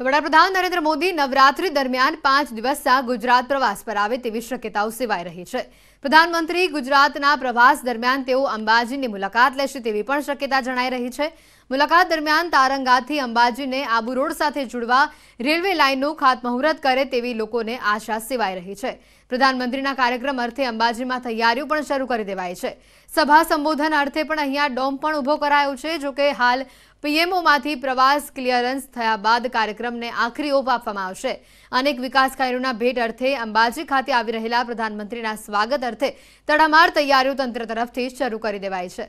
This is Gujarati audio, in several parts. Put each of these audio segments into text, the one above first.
તો વડાપ્રધાન નરેન્દ્ર મોદી નવરાત્રી દરમિયાન પાંચ દિવસના ગુજરાત પ્રવાસ પર આવે તેવી શક્યતાઓ સેવાઈ રહી છે. પ્રધાનમંત્રી ગુજરાતના પ્રવાસ દરમિયાન તેઓ અંબાજીની મુલાકાત લેશે તેવી પણ શક્યતા જણાઈ રહી છે. મુલાકાત દરમિયાન તારંગાથી અંબાજીને આબુ રોડ સાથે જોડવા રેલવે લાઇનનું ખાતમુહૂર્ત કરે તેવી લોકોને આશા સેવાઈ રહી છે. પ્રધાનમંત્રીના કાર્યક્રમ અર્થે અંબાજીમાં તૈયારીઓ પણ શરૂ કરી દેવાઈ છે. સભા સંબોધન અર્થે પણ અહીંયા ડોમ પણ ઊભો કરાયો છે, જોકે હાલ પીએમઓમાંથી પ્રવાસ ક્લિયરન્સ થયા બાદ કાર્યક્રમને આખરી ઓપ આપવામાં આવશે. અનેક વિકાસ કાર્યોના ભેટ અર્થે અંબાજી ખાતે આવી રહેલા પ્રધાનમંત્રીના સ્વાગત અર્થે તડામાર તૈયારીઓ તંત્ર તરફથી શરૂ કરી દેવાઈ છે.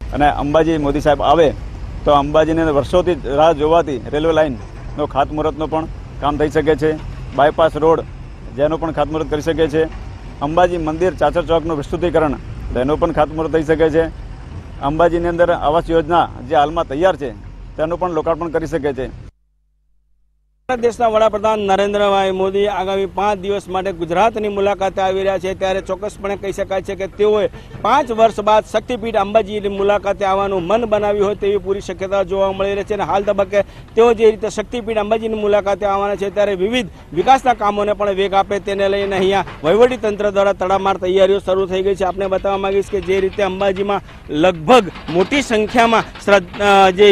અને અંબાજી મોદી સાહેબ આવે તો અંબાજીને વર્ષોથી રાહ જોવાતી રેલવે લાઇનનો ખાતમુહૂર્તનું પણ કામ થઈ શકે છે. બાયપાસ રોડ, જેનું પણ ખાતમુહૂર્ત કરી શકે છે. અંબાજી મંદિર ચાચર ચોકનું વિસ્તૃતિકરણ તેનું પણ ખાતમુહૂર્ત થઈ શકે છે. અંબાજીની અંદર આવાસ યોજના જે હાલમાં તૈયાર છે, તેનું પણ લોકાર્પણ કરી શકે છે. દેશના વડાપ્રધાન નરેન્દ્રભાઈ મોદી આગામી પાંચ દિવસ માટે ગુજરાતની મુલાકાતે આવી રહ્યા છે. ત્યારે ચોક્કસપણે કહી શકાય છે કે તેઓએ પાંચ વર્ષ બાદ શક્તિપીઠ અંબાજીની મુલાકાતે આવવાનું મન બનાવ્યું હોય તેવી પૂરી શક્યતા જોવા મળી રહી છે અને હાલ તબક્કે તેઓ જે રીતે શક્તિપીઠ અંબાજીની મુલાકાતે આવવાના છે ત્યારે વિવિધ વિકાસના કામોને પણ વેગ આપે તેને લઈને અહીંયા તંત્ર દ્વારા તડામાર તૈયારીઓ શરૂ થઈ ગઈ છે. આપણે બતાવવા માંગીશ કે જે રીતે અંબાજીમાં લગભગ મોટી સંખ્યામાં જે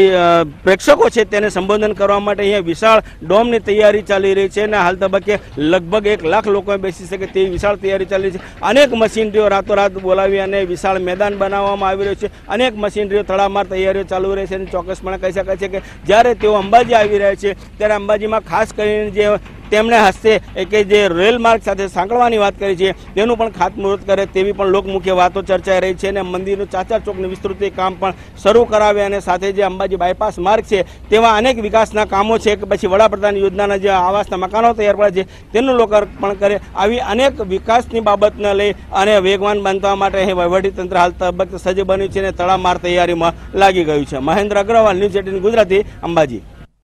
પ્રેક્ષકો છે તેને સંબોધન કરવા માટે અહીંયા વિશાળ ડોમની તૈયારી ચાલી રહી છે અને હાલ તબક્કે લગભગ એક લાખ લોકો બેસી શકે તેવી વિશાળ તૈયારી ચાલી છે. અનેક મશીનરીઓ રાતોરાત બોલાવી અને વિશાળ મેદાન બનાવવામાં આવી રહ્યું છે. અનેક મશીનરીઓ તડામાર તૈયારીઓ ચાલુ રહી છે અને ચોક્કસપણે કહી શકાય છે કે જ્યારે તેઓ અંબાજી આવી રહ્યા છે, ત્યારે અંબાજીમાં ખાસ કરીને જે તેમણે હસ્તે કે જે રેલ માર્ગ સાથે સાંકળવાની વાત કરી છે, તેનું પણ ખાતમુહૂર્ત કરે તેવી પણ લોકમુખ્ય વાતો ચર્ચાઈ રહી છે અને મંદિરનું ચાચા ચોકનું વિસ્તૃતિ કામ પણ શરૂ કરાવે અને સાથે જે અંબાજી બાયપાસ માર્ગ છે તેવા અનેક વિકાસના કામો છે. કે પછી વડાપ્રધાન યોજનાના જે આવાસના મકાનો તૈયાર પડે છે, તેનું લોકાર્પણ કરે આવી અનેક વિકાસની બાબતને લઈ અને વેગવાન બનવા માટે અહીં વહીવટીતંત્ર હાલ તબક્કે સજ્જ બન્યું છે અને તડામાર તૈયારીમાં લાગી ગયું છે. Mahendra Agrawal, news eighteen Gujarati, Ambaji.